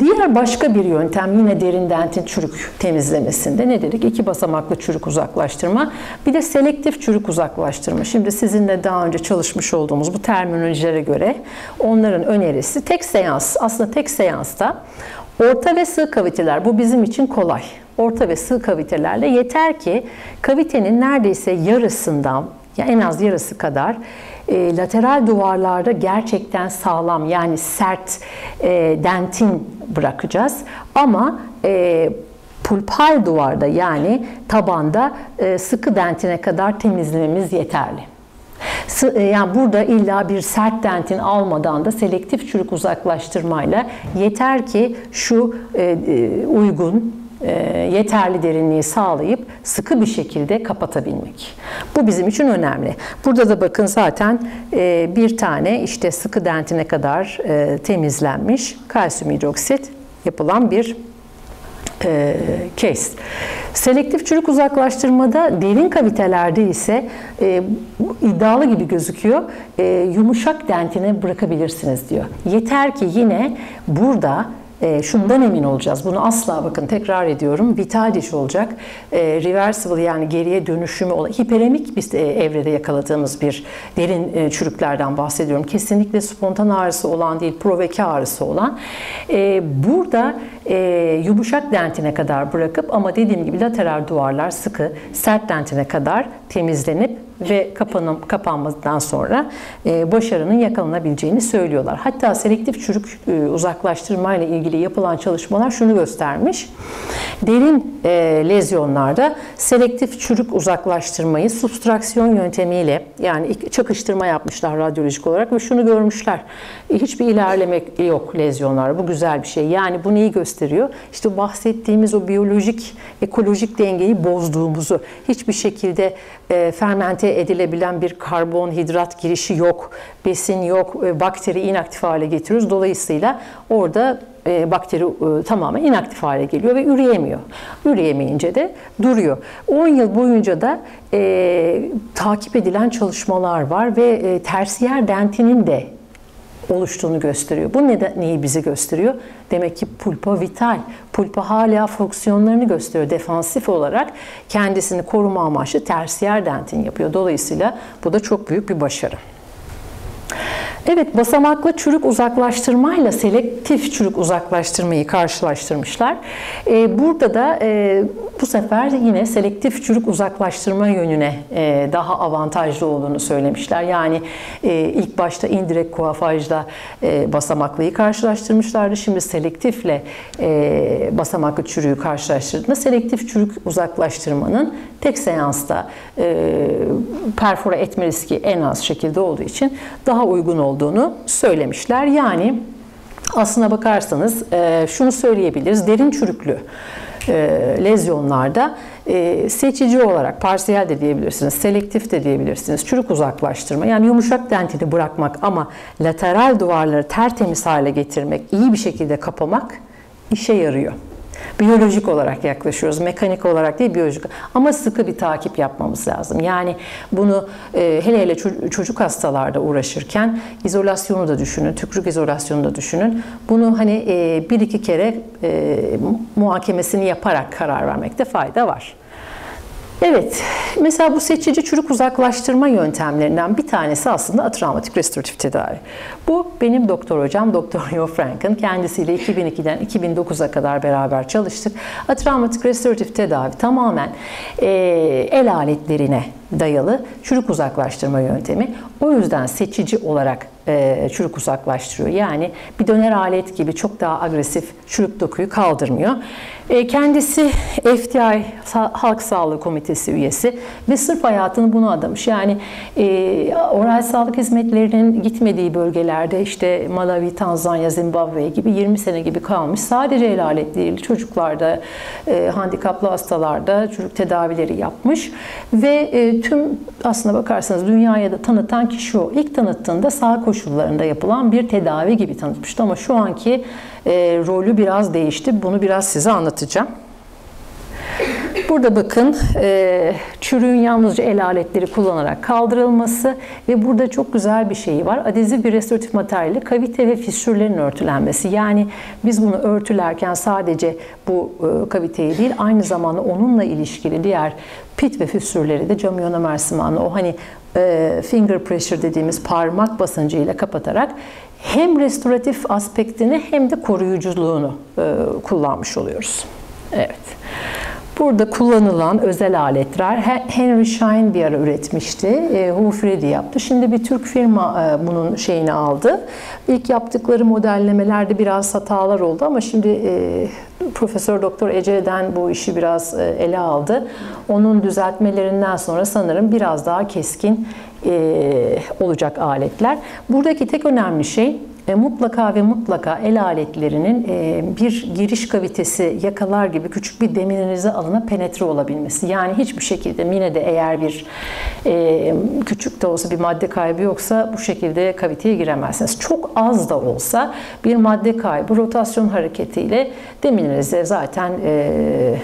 Diğer başka bir yöntem yine derin dentin çürük temizlemesinde ne dedik? İki basamaklı çürük uzaklaştırma. Bir de selektif çürük uzaklaştırma. Şimdi sizinle daha önce çalışmış olduğumuz bu terminolojilere göre onların önerisi tek seans. Aslında tek seansta orta ve sığ kaviteler bu bizim için kolay. Orta ve sığ kavitelerle yeter ki kavitenin neredeyse yarısından ya en az yarısı kadar e, lateral duvarlarda gerçekten sağlam yani sert e, dentin bırakacağız. Ama e, pulpal duvarda yani tabanda e, sıkı dentine kadar temizlememiz yeterli. E, yani burada illa bir sert dentin almadan da selektif çürük uzaklaştırmayla yeter ki şu e, e uygun yeterli derinliği sağlayıp sıkı bir şekilde kapatabilmek. Bu bizim için önemli. Burada da bakın zaten e, bir tane işte sıkı dentine kadar e, temizlenmiş kalsiyum hidroksit yapılan bir e. Selektif çürük uzaklaştırmada derin kavitelerde ise e, iddialı gibi gözüküyor. E, yumuşak dentine bırakabilirsiniz diyor. Yeter ki yine burada e, şundan emin olacağız. Bunu asla bakın tekrar ediyorum. Vital diş olacak. E, reversible yani geriye dönüşümü olan hiperemik bir e, evrede yakaladığımız bir derin e, çürüklerden bahsediyorum. Kesinlikle spontan ağrısı olan değil, proveke ağrısı olan. E, burada e, yumuşak dentine kadar bırakıp ama dediğim gibi lateral duvarlar sıkı, sert dentine kadar temizlenip ve kapanım, kapanmadan sonra e, başarının yakalanabileceğini söylüyorlar. Hatta selektif çürük e, uzaklaştırma ile ilgili yapılan çalışmalar şunu göstermiş. Derin e, lezyonlarda selektif çürük uzaklaştırmayı substraksiyon yöntemiyle yani çakıştırma yapmışlar radyolojik olarak ve şunu görmüşler. Hiçbir ilerlemek yok lezyonlar. Bu güzel bir şey. Yani bu neyi gösteriyor? İşte bahsettiğimiz o biyolojik, ekolojik dengeyi bozduğumuzu, hiçbir şekilde e, fermente edilebilen bir karbonhidrat girişi yok, besin yok, e, bakteri inaktif hale getiriyoruz. Dolayısıyla orada e, bakteri e, tamamen inaktif hale geliyor ve üreyemiyor. Üreyemeyince de duruyor. 10 yıl boyunca da e, takip edilen çalışmalar var ve e, tersiyer dentinin de oluştuğunu gösteriyor. Bu ne neyi bizi gösteriyor? Demek ki pulpa vital. Pulpa hala fonksiyonlarını gösteriyor. Defansif olarak kendisini koruma amaçlı tersiyer dentin yapıyor. Dolayısıyla bu da çok büyük bir başarı. Evet, basamaklı çürük uzaklaştırmayla selektif çürük uzaklaştırmayı karşılaştırmışlar. Ee, burada da e, bu sefer yine selektif çürük uzaklaştırma yönüne e, daha avantajlı olduğunu söylemişler. Yani e, ilk başta indirekt kuafajla basamaklıyı karşılaştırmışlardı. Şimdi selektifle basamaklı çürüğü karşılaştırdığında selektif çürük uzaklaştırmanın tek seansta perfora etme riski en az şekilde olduğu için daha uygun olduğu olduğunu söylemişler. Yani aslına bakarsanız e, şunu söyleyebiliriz. Derin çürüklü e, lezyonlarda e, seçici olarak parsiyel de diyebilirsiniz, selektif de diyebilirsiniz. Çürük uzaklaştırma yani yumuşak dentini bırakmak ama lateral duvarları tertemiz hale getirmek, iyi bir şekilde kapamak işe yarıyor. Biyolojik olarak yaklaşıyoruz. Mekanik olarak değil, biyolojik. Ama sıkı bir takip yapmamız lazım. Yani bunu e, hele hele çocuk hastalarda uğraşırken izolasyonu da düşünün, tükrük izolasyonu da düşünün. Bunu hani e, bir iki kere e, muhakemesini yaparak karar vermekte fayda var. Evet, mesela bu seçici çürük uzaklaştırma yöntemlerinden bir tanesi aslında atravmatik restoratif tedavi. Bu benim doktor hocam, Doktor <laughs> Yo Frank'ın kendisiyle 2002'den 2009'a kadar beraber çalıştık. Atravmatik restoratif tedavi tamamen e, el aletlerine dayalı çürük uzaklaştırma yöntemi. O yüzden seçici olarak e, çürük uzaklaştırıyor. Yani bir döner alet gibi çok daha agresif çürük dokuyu kaldırmıyor. E, kendisi FTI Halk Sağlığı Komitesi üyesi ve sırf hayatını buna adamış. Yani e, oral sağlık hizmetlerinin gitmediği bölgelerde işte Malawi, Tanzanya, Zimbabwe gibi 20 sene gibi kalmış. Sadece el aletleriyle çocuklarda, e, handikaplı hastalarda çürük tedavileri yapmış ve e, tüm aslına bakarsanız dünyaya da tanıtan kişi o. İlk tanıttığında sağ koşullarında yapılan bir tedavi gibi tanıtmıştı ama şu anki e, rolü biraz değişti. Bunu biraz size anlatacağım. Burada bakın e, çürüğün yalnızca el aletleri kullanarak kaldırılması ve burada çok güzel bir şey var. Adezif bir restoratif materyali kavite ve fissürlerin örtülenmesi. Yani biz bunu örtülerken sadece bu e, kaviteyi değil aynı zamanda onunla ilişkili diğer pit ve fissürleri de cam ionomer o hani e, finger pressure dediğimiz parmak basıncıyla kapatarak hem restoratif aspektini hem de koruyuculuğunu e, kullanmış oluyoruz. Evet. Burada kullanılan özel aletler Henry Schein bir ara üretmişti. E, Hufredi yaptı. Şimdi bir Türk firma e, bunun şeyini aldı. İlk yaptıkları modellemelerde biraz hatalar oldu ama şimdi e, Profesör Doktor Ece'den bu işi biraz e, ele aldı. Onun düzeltmelerinden sonra sanırım biraz daha keskin olacak aletler. Buradaki tek önemli şey e, mutlaka ve mutlaka el aletlerinin e, bir giriş kavitesi yakalar gibi küçük bir deminerize alana penetre olabilmesi. Yani hiçbir şekilde minede eğer bir e, küçük de olsa bir madde kaybı yoksa bu şekilde kaviteye giremezsiniz. Çok az da olsa bir madde kaybı rotasyon hareketiyle deminerize zaten e,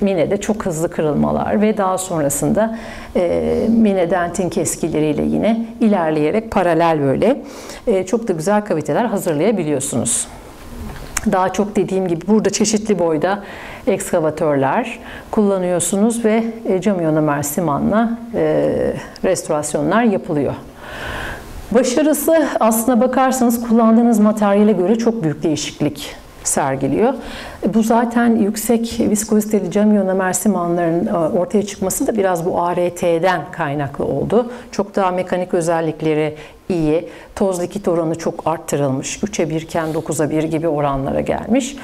minede çok hızlı kırılmalar ve daha sonrasında e, mine dentin keskileriyle yine ilerleyerek paralel böyle e, çok da güzel kaviteler hazırlayabiliyorsunuz. Daha çok dediğim gibi burada çeşitli boyda ekskavatörler kullanıyorsunuz ve e, cam ionomer simanla e, restorasyonlar yapılıyor. Başarısı aslına bakarsanız kullandığınız materyale göre çok büyük değişiklik sergiliyor. Bu zaten yüksek viskoziteli cam ionomer simanların e, ortaya çıkması da biraz bu ART'den kaynaklı oldu. Çok daha mekanik özellikleri iyi. Toz likit oranı çok arttırılmış. 3'e 1 iken 9'a 1 gibi oranlara gelmiş.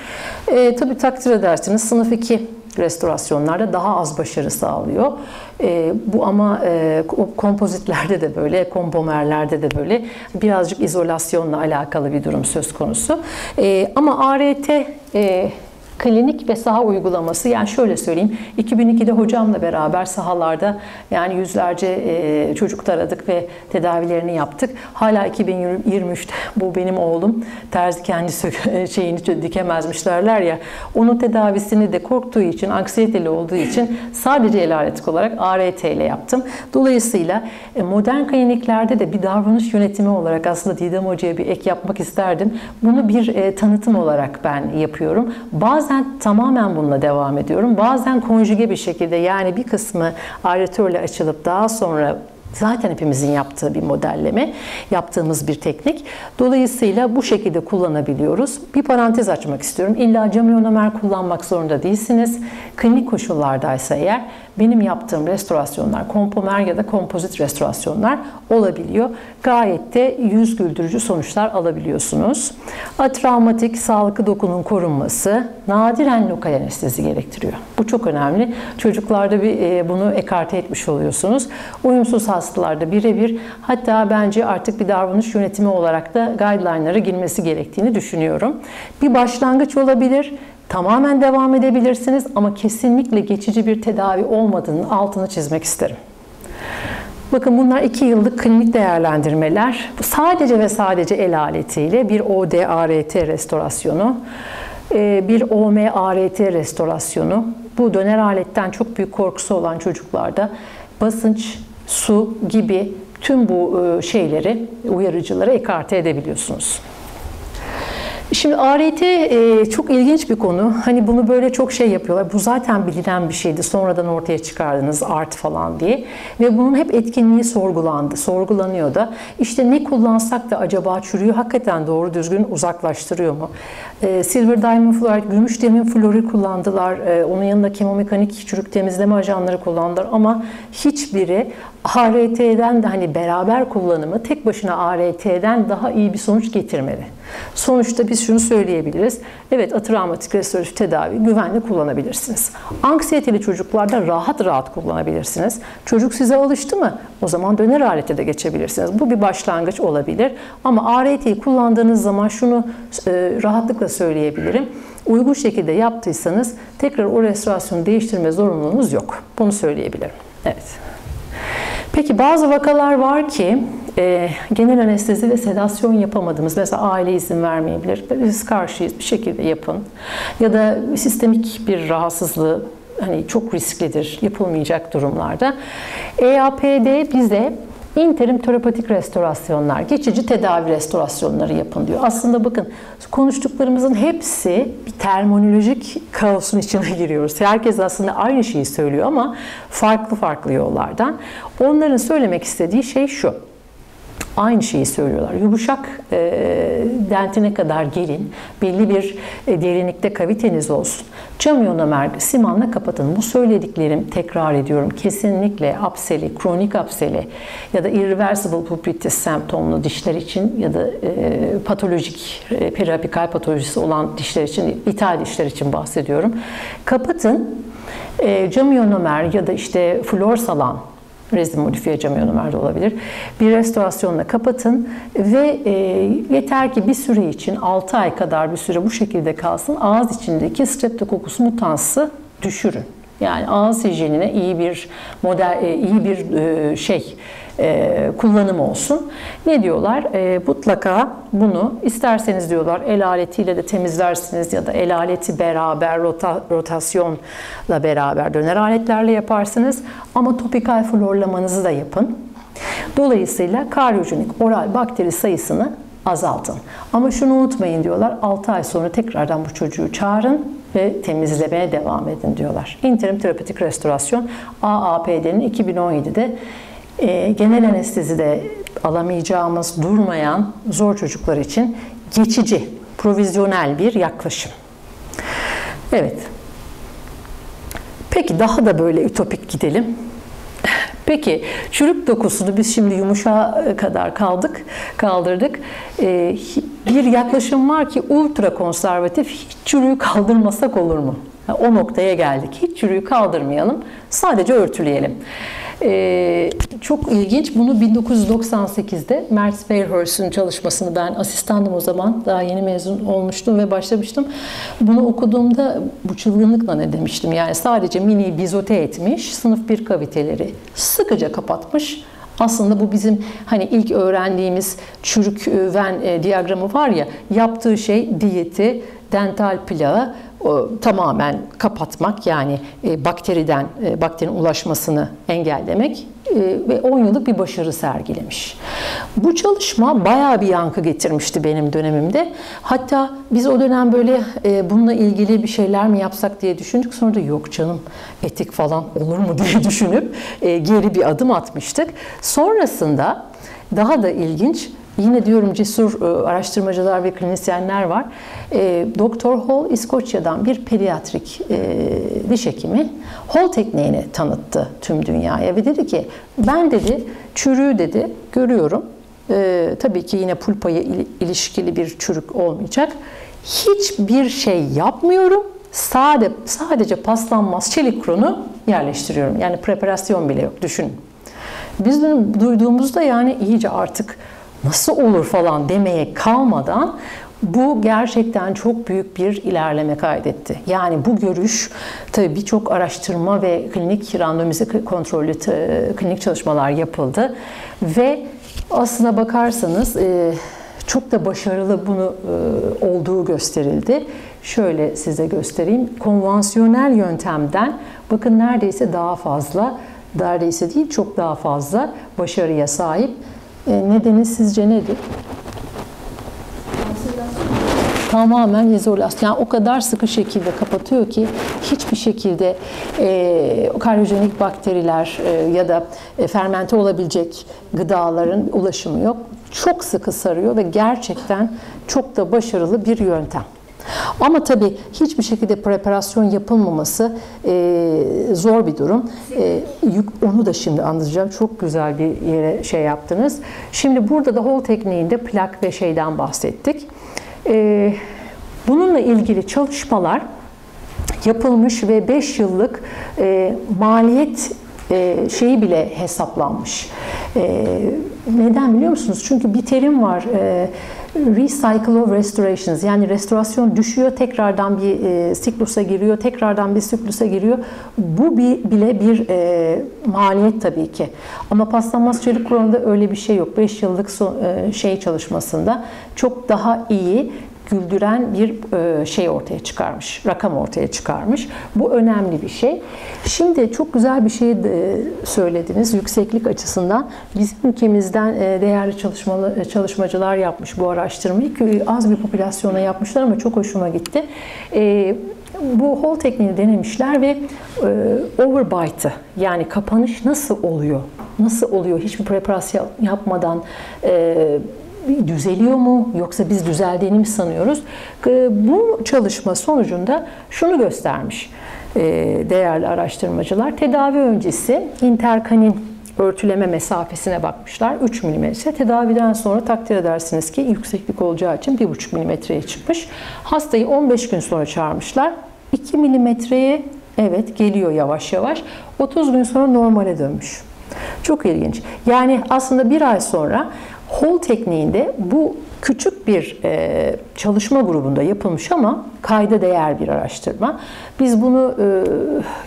E, tabii takdir edersiniz sınıf 2 restorasyonlarda daha az başarı sağlıyor. E, bu ama e, kompozitlerde de böyle, kompomerlerde de böyle birazcık izolasyonla alakalı bir durum söz konusu. E, ama ART e, klinik ve saha uygulaması yani şöyle söyleyeyim 2002'de hocamla beraber sahalarda yani yüzlerce e, çocuk taradık ve tedavilerini yaptık. Hala 2023'te <laughs> bu benim oğlum terzi kendi <laughs> şeyini dikemezmiş derler ya onun tedavisini de korktuğu için anksiyeteli olduğu için sadece el aleti olarak ART ile yaptım. Dolayısıyla e, modern kliniklerde de bir davranış yönetimi olarak aslında Didem Hoca'ya bir ek yapmak isterdim. Bunu bir e, tanıtım olarak ben yapıyorum. Bazen Bazen tamamen bununla devam ediyorum. Bazen konjüge bir şekilde yani bir kısmı aeratörle açılıp daha sonra zaten hepimizin yaptığı bir modelleme, yaptığımız bir teknik. Dolayısıyla bu şekilde kullanabiliyoruz. Bir parantez açmak istiyorum. İlla cam ionomer kullanmak zorunda değilsiniz. Klinik koşullardaysa eğer benim yaptığım restorasyonlar, kompomer ya da kompozit restorasyonlar olabiliyor. Gayet de yüz güldürücü sonuçlar alabiliyorsunuz. Travmatik, sağlıklı dokunun korunması nadiren lokal anestezi gerektiriyor. Bu çok önemli. Çocuklarda bir e, bunu ekarte etmiş oluyorsunuz. Uyumsuz hastalarda birebir hatta bence artık bir davranış yönetimi olarak da guideline'lara girmesi gerektiğini düşünüyorum. Bir başlangıç olabilir tamamen devam edebilirsiniz ama kesinlikle geçici bir tedavi olmadığını altını çizmek isterim. Bakın bunlar iki yıllık klinik değerlendirmeler. Sadece ve sadece el aletiyle bir ODART restorasyonu, e, bir OMART restorasyonu. Bu döner aletten çok büyük korkusu olan çocuklarda basınç, su gibi tüm bu e, şeyleri, uyarıcıları ekarte edebiliyorsunuz. Şimdi ART e, çok ilginç bir konu. Hani bunu böyle çok şey yapıyorlar. Bu zaten bilinen bir şeydi. Sonradan ortaya çıkardınız art falan diye. Ve bunun hep etkinliği sorgulandı. Sorgulanıyor da. İşte ne kullansak da acaba çürüyor. Hakikaten doğru düzgün uzaklaştırıyor mu? E, Silver Diamond Fluoride, gümüş demin flori kullandılar. E, onun yanında kemomekanik çürük temizleme ajanları kullandılar. Ama hiçbiri ART'den de hani beraber kullanımı tek başına ART'den daha iyi bir sonuç getirmedi. Sonuçta biz şunu söyleyebiliriz. Evet atravmatik restoratif tedavi güvenli kullanabilirsiniz. Anksiyeteli çocuklarda rahat rahat kullanabilirsiniz. Çocuk size alıştı mı? O zaman döner alete de geçebilirsiniz. Bu bir başlangıç olabilir. Ama ART'yi kullandığınız zaman şunu e, rahatlıkla söyleyebilirim. Uygun şekilde yaptıysanız tekrar o restorasyonu değiştirme zorunluluğunuz yok. Bunu söyleyebilirim. Evet. Peki bazı vakalar var ki e, genel anestezi ve sedasyon yapamadığımız, mesela aile izin vermeyebilir, biz karşıyız bir şekilde yapın. Ya da sistemik bir rahatsızlığı hani çok risklidir yapılmayacak durumlarda. EAPD bize interim terapatik restorasyonlar, geçici tedavi restorasyonları yapın diyor. Aslında bakın konuştuklarımızın hepsi bir terminolojik kaosun içine <laughs> giriyoruz. Herkes aslında aynı şeyi söylüyor ama farklı farklı yollardan. Onların söylemek istediği şey şu aynı şeyi söylüyorlar. Yumuşak e, dentine kadar gelin, belli bir e, derinlikte kaviteniz olsun. Cam ionomer simanla kapatın. Bu söylediklerim tekrar ediyorum. Kesinlikle apseli, kronik apseli ya da irreversible pulpitis semptomlu dişler için ya da e, patolojik e, periapikal patolojisi olan dişler için, ithal dişler için bahsediyorum. Kapatın. E, cam ionomer ya da işte flor salan rezin modifiye cam iyonimer de olabilir. Bir restorasyonla kapatın ve e, yeter ki bir süre için 6 ay kadar bir süre bu şekilde kalsın. Ağız içindeki streptokokus mutansı düşürün. Yani ağız hijyenine iyi bir model, e, iyi bir e, şey e, kullanım olsun. Ne diyorlar? Mutlaka bunu isterseniz diyorlar el aletiyle de temizlersiniz ya da el aleti beraber rota, rotasyonla beraber döner aletlerle yaparsınız. Ama topikal florlamanızı da yapın. Dolayısıyla karyojenik oral bakteri sayısını azaltın. Ama şunu unutmayın diyorlar 6 ay sonra tekrardan bu çocuğu çağırın ve temizlemeye devam edin diyorlar. İnterim terapötik restorasyon AAPD'nin 2017'de e, genel anestezide alamayacağımız durmayan zor çocuklar için geçici, provizyonel bir yaklaşım. Evet. Peki daha da böyle ütopik gidelim. Peki çürük dokusunu biz şimdi yumuşağa kadar kaldık, kaldırdık. Ee, bir yaklaşım var ki ultra konservatif hiç çürüğü kaldırmasak olur mu? O noktaya geldik. Hiç çürüğü kaldırmayalım, sadece örtüleyelim. Ee, çok ilginç. Bunu 1998'de Mert Fairhurst'un çalışmasını ben asistandım o zaman. Daha yeni mezun olmuştum ve başlamıştım. Bunu okuduğumda bu çılgınlıkla ne demiştim. Yani sadece mini bizote etmiş, sınıf bir kaviteleri sıkıca kapatmış. Aslında bu bizim hani ilk öğrendiğimiz çürük e, ven e, diyagramı var ya yaptığı şey diyeti, dental plağı tamamen kapatmak yani e, bakteriden e, bakterinin ulaşmasını engellemek ve 10 yıllık bir başarı sergilemiş. Bu çalışma bayağı bir yankı getirmişti benim dönemimde. Hatta biz o dönem böyle e, bununla ilgili bir şeyler mi yapsak diye düşündük. Sonra da yok canım etik falan olur mu <laughs> diye düşünüp e, geri bir adım atmıştık. Sonrasında daha da ilginç Yine diyorum cesur e, araştırmacılar ve klinisyenler var. E, Doktor Hall İskoçya'dan bir pediatrik e, diş hekimi Hall tekniğini tanıttı tüm dünyaya ve dedi ki ben dedi çürüğü dedi görüyorum. tabii ki yine pulpaya ilişkili bir çürük olmayacak. Hiçbir şey yapmıyorum. Sade, sadece paslanmaz çelik kronu yerleştiriyorum. Yani preparasyon bile yok düşünün. Biz duyduğumuzda yani iyice artık nasıl olur falan demeye kalmadan bu gerçekten çok büyük bir ilerleme kaydetti. Yani bu görüş tabii birçok araştırma ve klinik randomize kontrollü klinik çalışmalar yapıldı ve aslına bakarsanız e, çok da başarılı bunu e, olduğu gösterildi. Şöyle size göstereyim. Konvansiyonel yöntemden bakın neredeyse daha fazla, neredeyse değil çok daha fazla başarıya sahip nedeni sizce nedir? Tamamen izolasyon. Yani o kadar sıkı şekilde kapatıyor ki hiçbir şekilde e, karyojenik bakteriler e, ya da e, fermente olabilecek gıdaların ulaşımı yok. Çok sıkı sarıyor ve gerçekten çok da başarılı bir yöntem. Ama tabii hiçbir şekilde preparasyon yapılmaması e, zor bir durum. E, onu da şimdi anlatacağım. Çok güzel bir yere şey yaptınız. Şimdi burada da hol tekniğinde plak ve şeyden bahsettik. E, bununla ilgili çalışmalar yapılmış ve 5 yıllık e, maliyet e, şeyi bile hesaplanmış. E, neden biliyor musunuz? Çünkü bir terim var. E, recycle of restorations. Yani restorasyon düşüyor tekrardan bir e, siklusa giriyor tekrardan bir siklusa giriyor. Bu bir, bile bir e, maliyet tabii ki. Ama paslanmaz çelik konuda öyle bir şey yok. 5 yıllık so, e, şey çalışmasında çok daha iyi güldüren bir e, şey ortaya çıkarmış, rakam ortaya çıkarmış. Bu önemli bir şey. Şimdi çok güzel bir şey söylediniz yükseklik açısından. Bizim ülkemizden e, değerli çalışmalı, e, çalışmacılar yapmış bu araştırmayı. Az bir popülasyona yapmışlar ama çok hoşuma gitti. Bu hol tekniğini denemişler ve overbite'ı yani kapanış nasıl oluyor? Nasıl oluyor? Hiçbir preparasyon yapmadan düzeliyor mu yoksa biz düzeldiğini mi sanıyoruz? Ee, bu çalışma sonucunda şunu göstermiş e, değerli araştırmacılar. Tedavi öncesi interkanin örtüleme mesafesine bakmışlar. 3 mm. Tedaviden sonra takdir edersiniz ki yükseklik olacağı için 1,5 mm'ye çıkmış. Hastayı 15 gün sonra çağırmışlar. 2 mm'ye evet geliyor yavaş yavaş. 30 gün sonra normale dönmüş. Çok ilginç. Yani aslında bir ay sonra Hall tekniğinde bu küçük bir e, çalışma grubunda yapılmış ama kayda değer bir araştırma. Biz bunu e,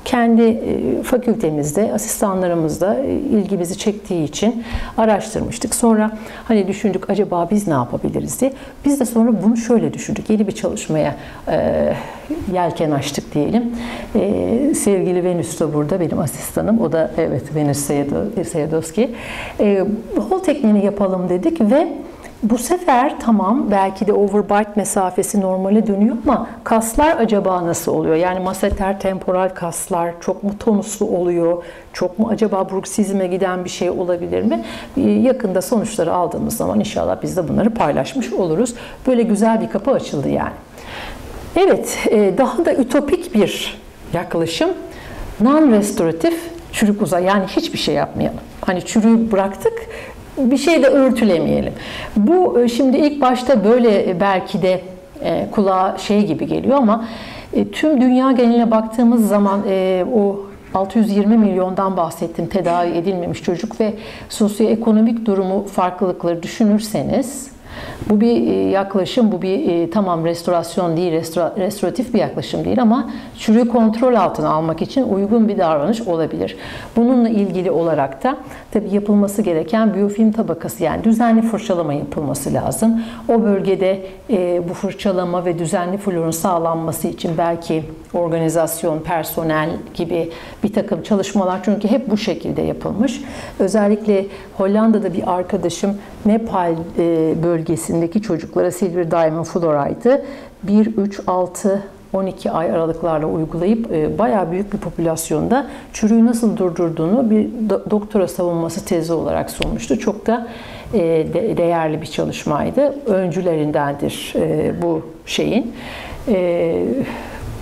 kendi e, fakültemizde, asistanlarımızda e, ilgimizi çektiği için araştırmıştık. Sonra hani düşündük acaba biz ne yapabiliriz diye. Biz de sonra bunu şöyle düşündük. Yeni bir çalışmaya e, yelken açtık diyelim. E, sevgili Venüs de burada benim asistanım. O da evet Venüs Seyadowski. E, Hall tekniğini yapalım dedik ve bu sefer tamam belki de overbite mesafesi normale dönüyor ama kaslar acaba nasıl oluyor? Yani maseter temporal kaslar çok mu tonuslu oluyor? Çok mu acaba bruksizme giden bir şey olabilir mi? Yakında sonuçları aldığımız zaman inşallah biz de bunları paylaşmış oluruz. Böyle güzel bir kapı açıldı yani. Evet, e, daha da ütopik bir yaklaşım. Non-restoratif çürük uzay yani hiçbir şey yapmayalım. Hani çürüğü bıraktık bir şey de örtülemeyelim. Bu e, şimdi ilk başta böyle e, belki de e, kulağa şey gibi geliyor ama tüm dünya geneline baktığımız zaman o 620 milyondan bahsettim tedavi edilmemiş çocuk ve sosyoekonomik durumu farklılıkları düşünürseniz bu bir e, yaklaşım, bu bir e, tamam restorasyon değil, restoratif bir yaklaşım değil ama çürüğü kontrol altına almak için uygun bir davranış olabilir. Bununla ilgili olarak da tabii yapılması gereken biyofilm tabakası yani düzenli fırçalama yapılması lazım. O bölgede e, bu fırçalama ve düzenli florun sağlanması için belki organizasyon, personel gibi bir takım çalışmalar çünkü hep bu şekilde yapılmış. Özellikle Hollanda'da bir arkadaşım Nepal bölgesi bölgesindeki çocuklara Silver Diamond Fluoride'ı 1, 3, 6, 12 ay aralıklarla uygulayıp e, bayağı büyük bir popülasyonda çürüğü nasıl durdurduğunu bir doktora savunması tezi olarak sunmuştu. Çok da e, değerli bir çalışmaydı. Öncülerindendir e, bu şeyin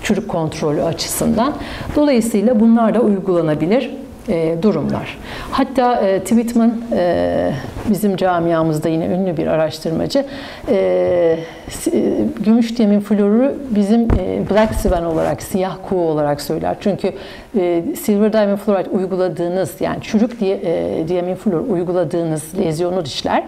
çürük kontrolü açısından. Dolayısıyla bunlar da uygulanabilir e, durumlar. Hatta e, Tweetman e, bizim camiamızda yine ünlü bir araştırmacı. E, e, gümüş demin floru bizim e, Black Swan olarak, siyah kuğu olarak söyler. Çünkü e, Silver Diamond Fluoride uyguladığınız yani çürük diye e, diamin flor uyguladığınız lezyonu dişler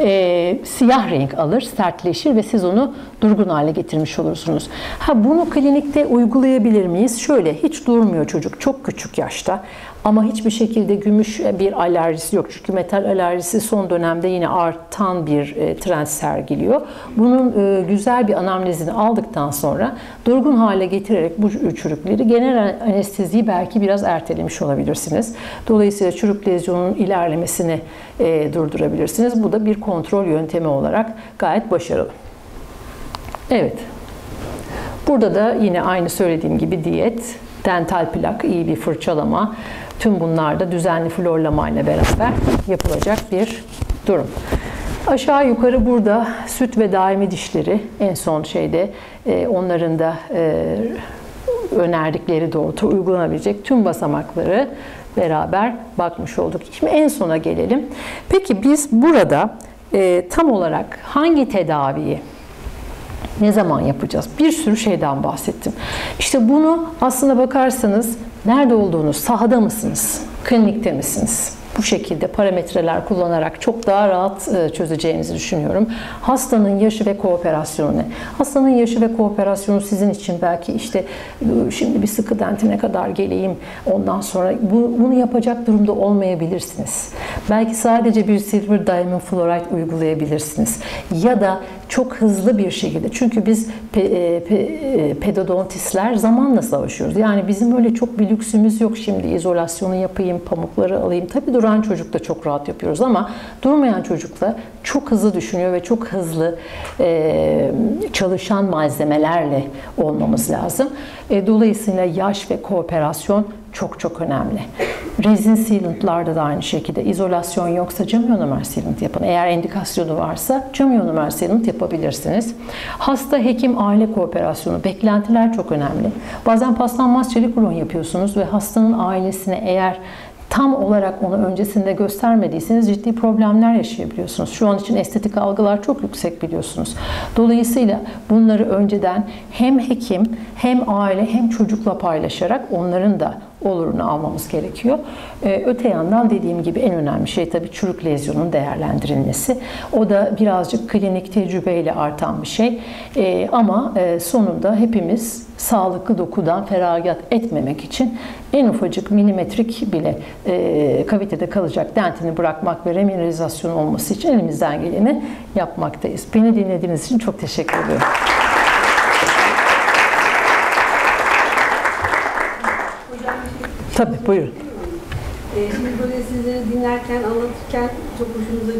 e, siyah renk alır, sertleşir ve siz onu durgun hale getirmiş olursunuz. Ha bunu klinikte uygulayabilir miyiz? Şöyle hiç durmuyor çocuk çok küçük yaşta ama hiçbir şekilde gümüş bir alerjisi yok. Çünkü metal alerjisi son dönemde yine artan bir e, trend sergiliyor. Bunun e, güzel bir anamnezini aldıktan sonra durgun hale getirerek bu çürükleri genel anesteziyi belki biraz ertelemiş olabilirsiniz. Dolayısıyla çürük lezyonun ilerlemesini e, durdurabilirsiniz. Bu da bir kontrol yöntemi olarak gayet başarılı. Evet. Burada da yine aynı söylediğim gibi diyet, dental plak, iyi bir fırçalama, tüm bunlar da düzenli florlama ile beraber yapılacak bir durum. Aşağı yukarı burada süt ve daimi dişleri en son şeyde e, onların da e, önerdikleri doğrultu uygulanabilecek tüm basamakları beraber bakmış olduk. Şimdi en sona gelelim. Peki biz burada e, tam olarak hangi tedaviyi ne zaman yapacağız? Bir sürü şeyden bahsettim. İşte bunu aslında bakarsanız nerede olduğunuz, sahada mısınız, klinikte misiniz? Bu şekilde parametreler kullanarak çok daha rahat e, çözeceğinizi düşünüyorum. Hastanın yaşı ve kooperasyonu? Hastanın yaşı ve kooperasyonu sizin için belki işte e, şimdi bir sıkı dentine kadar geleyim ondan sonra bu, bunu yapacak durumda olmayabilirsiniz. Belki sadece bir silver diamond fluoride uygulayabilirsiniz. Ya da çok hızlı bir şekilde çünkü biz pe, e, pe, pedodontistler zamanla savaşıyoruz. Yani bizim öyle çok bir lüksümüz yok şimdi izolasyonu yapayım, pamukları alayım. Tabii duran çocuk da çok rahat yapıyoruz ama durmayan çocukla çok hızlı düşünüyor ve çok hızlı e, çalışan malzemelerle olmamız lazım. E, dolayısıyla yaş ve kooperasyon çok çok önemli. Rezin sealantlarda da aynı şekilde izolasyon yoksa cam ionomer sealant yapın. Eğer indikasyonu varsa cam ionomer sealant yapabilirsiniz. Hasta hekim aile kooperasyonu, beklentiler çok önemli. Bazen paslanmaz çelik rulon yapıyorsunuz ve hastanın ailesine eğer tam olarak onu öncesinde göstermediyseniz ciddi problemler yaşayabiliyorsunuz. Şu an için estetik algılar çok yüksek biliyorsunuz. Dolayısıyla bunları önceden hem hekim hem aile hem çocukla paylaşarak onların da olurunu almamız gerekiyor. Ee, öte yandan dediğim gibi en önemli şey tabii çürük lezyonun değerlendirilmesi. O da birazcık klinik tecrübeyle artan bir şey. Ee, ama e, sonunda hepimiz sağlıklı dokudan feragat etmemek için en ufacık milimetrik bile e, kavitede kalacak dentini bırakmak ve remineralizasyon olması için elimizden geleni yapmaktayız. Beni dinlediğiniz için çok teşekkür ediyorum. Tabii buyurun. Ee, Şimdi böyle sizleri dinlerken, anlatırken çok hoşumuza